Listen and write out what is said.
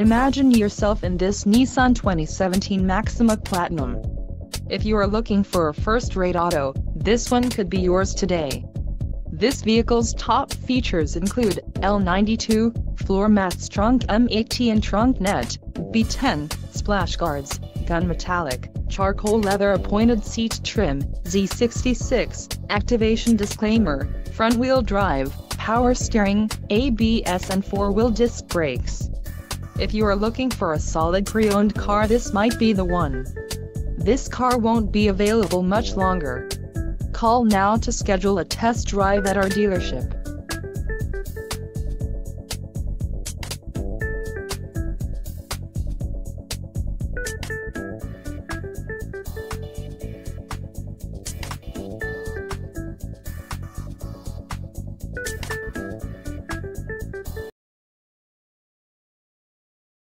Imagine yourself in this Nissan 2017 Maxima Platinum. If you are looking for a first-rate auto, this one could be yours today. This vehicle's top features include L92, floor mats trunk M18 trunk net, B10, splash guards, gun metallic, charcoal leather appointed seat trim, Z66, activation disclaimer, front wheel drive, power steering, ABS and 4-wheel disc brakes. If you are looking for a solid pre-owned car this might be the one. This car won't be available much longer. Call now to schedule a test drive at our dealership.